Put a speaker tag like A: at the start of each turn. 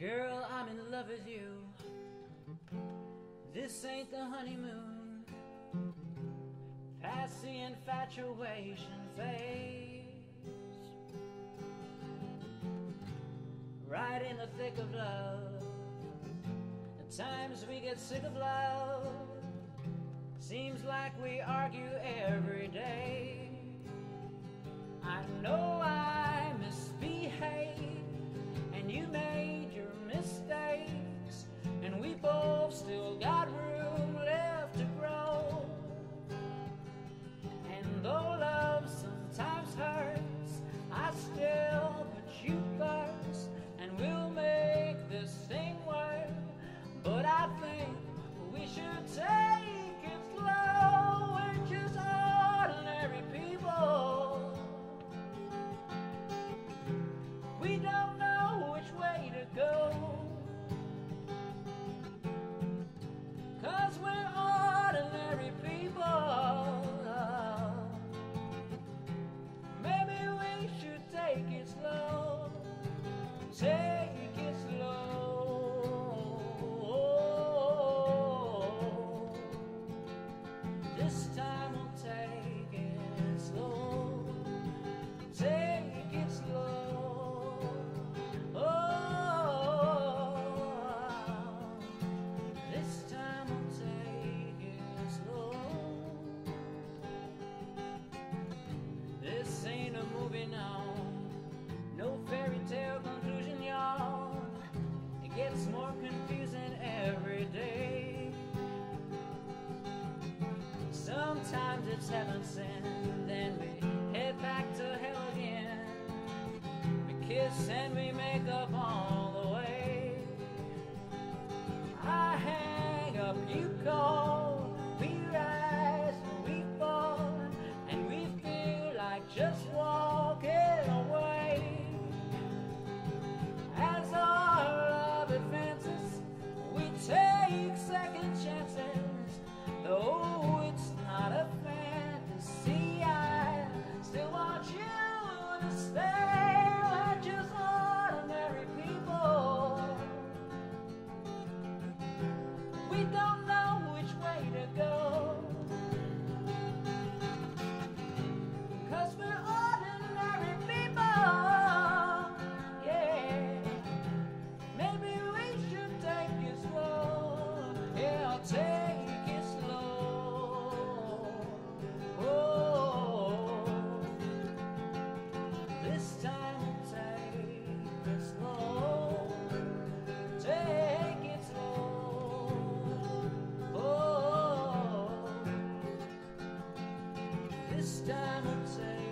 A: Girl, I'm in love with you. This ain't the honeymoon. Past the infatuation phase. Right in the thick of love. At times we get sick of love. Seems like we argue every Sometimes it's heaven sent, then we head back to hell again. We kiss and we make up all the way. I hang up, you call, we rise we fall, and we feel like just not diamond say